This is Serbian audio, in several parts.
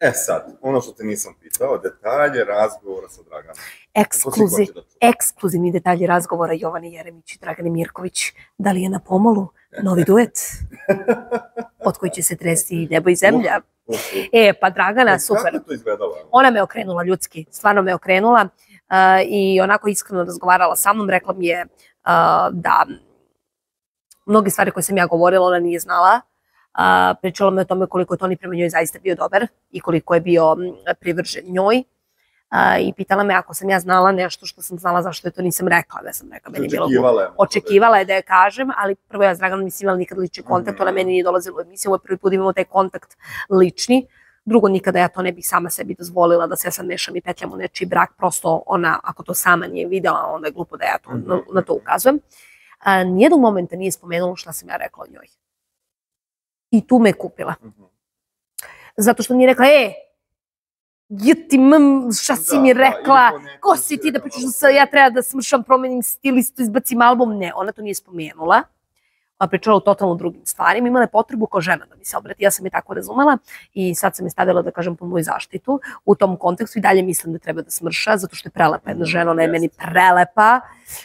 E sad, ono što te nisam pitao, detalje razgovora sa Draganom. Ekskluziv, ekskluzivni detalji razgovora Jovane Jeremić i Dragane Mirković. Da li je na pomolu novi duet? Od koji će se tresti nebo i zemlja? Uh, uh. E, pa Dragana, E, super. Kako je to? Ona me okrenula ljudski, stvarno me okrenula uh, i onako iskreno razgovarala sa mnom, rekla mi je uh, da mnoge stvari koje sam ja govorila ona nije znala, uh, pričala me o tome koliko je Toni prema njoj zaista bio dobar i koliko je bio mm, privržen njoj. Uh, I pitala me ako sam ja znala nešto što sam znala zašto je to nisam rekla, da sam rekla, meni je bilo Očekivala je. očekivala je da je kažem, ali prvo ja s Draganom nisam imala nikad lični kontakt, Mhm. ona meni nije dolazila u emisiju, ovo je prvi put da imamo taj kontakt lični. Drugo, nikada ja to ne bih sama sebi dozvolila da se ja sad mešam i petljam u nečiji brak, prosto ona, ako to sama nije videla, onda je glupo da ja to, na, na to ukazujem. A, nijednog momenta nije spomenula šta sam ja rekla o njoj. I tu me kupila. Mhm. Zato što nije rekla, e, je ti mam, šta si Da, mi da, rekla, ko si ti da pričaš da se ja treba da smršam, promenim stil, isto izbacim album. Ne, ona to nije spomenula. A pričala o totalno drugim stvarima. Imala je potrebu kao žena da mi se obrati. Ja sam je tako razumela i sad sam je stavila da kažem po moju zaštitu. U tom kontekstu i dalje mislim da treba da smrša, zato što je prelepa jedna žena, ona je meni prelepa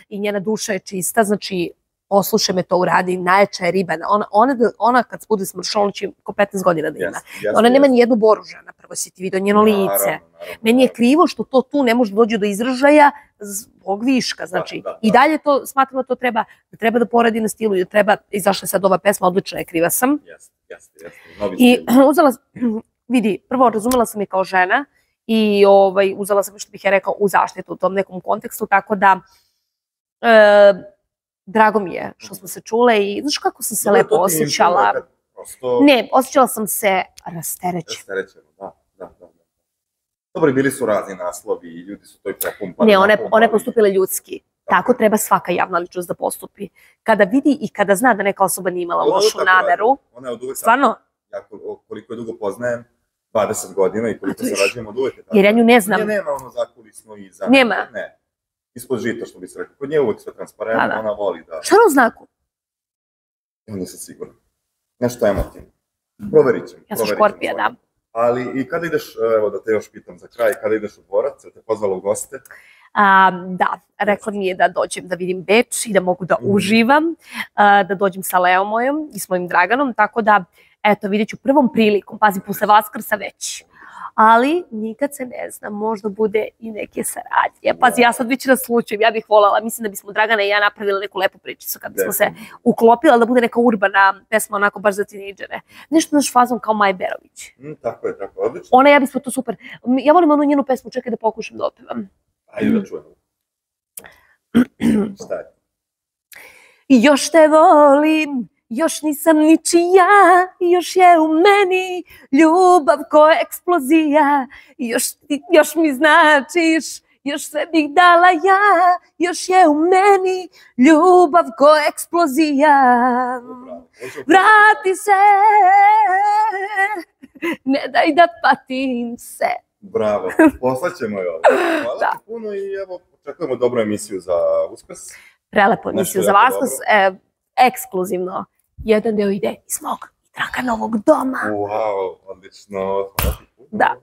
i njena duša je čista, znači poslušaj me to uradi, najjača je riba. Ona, ona, da- ona kad bude smršala, ona će ko 15 godina da ima. Jeste, jeste, Ona nema jeste. ni jednu boru žena, prvo si ti vidio njeno lice. Naravno, naravno, Meni je krivo što to tu ne može da dođe do izražaja zbog viška, znači Da, da, i da. dalje to smatram da to treba da treba da poradi na stilu i da treba izašla je sad ova pesma odlična je kriva sam Jeste, jeste, jeste. Novi i uzela vidi prvo razumela sam je kao žena i ovaj uzela sam što bih ja rekao u zaštitu u tom nekom kontekstu tako da e, drago mi je što smo se čule i znaš kako sam se Dobro, lepo osjećala kad Prosto ne osjećala sam se rasterećeno rasterećeno, da, da, da. da. Dobro, bili su razni naslovi i ljudi su to i prepumpali. Ne, one, one postupile ljudski. Tako treba svaka javna ličnost da postupi. Kada vidi i kada zna da neka osoba nije imala lošu nameru. Ona je od uvek stvarno, Ja ko- koliko je dugo poznajem, 20 godina i koliko viš. sarađujemo od uvek jer ja nju ne znam. Nje nema ono zakulisno i za... Nema. Ne. Ispod žita, što bi se rekao. Kod nje je uvek sve transparentno, Da, da. ona voli da... Šta je u znaku? Ja nisam siguran. Nešto emotivno. Proverit ćemo. Ja sam škorpija, da. Ali i kada ideš, evo da te još pitam za kraj, kada ideš u dvorac, te pozvala u goste? A, da, rekla mi je da dođem da vidim Beč i da mogu da Mhm. uživam, a, da dođem sa Leom mojom i s mojim Draganom, tako da, eto, vidjet ću prvom prilikom, pazi, posle Vaskrsa već. Ali nikad se ne zna, možda bude i neke saradnje. Pazi, ja sad već naslučujem, ja bih volala, mislim da bismo Dragana i ja napravili neku lepu pričicu kad bismo se uklopila da bude neka urbana pesma onako baš za tinejdžere. Nešto naš fazon kao Maj Berović. Mm, tako je, tako, odlično. Ona, ja bismo to super. Ja volim onu njenu pesmu, čekaj da pokušam da opevam. Ajde da čujemo. Šta je? I još te volim, još nisam ničija, još je u meni ljubav ko eksplozija, još, ti, još mi značiš, još sve bih dala ja, još je u meni ljubav ko eksplozija. Vrati se, ne daj da patim se. Bravo, poslaćemo je ovdje. Hvala Da. ti puno i evo, očekujemo dobru emisiju za Uskrs. Prelepo emisiju za Vaskrs, e, ekskluzivno. Jedan deo ide iz mog i Draganovog doma. Wow, odlično. Hvala ti puno. Da.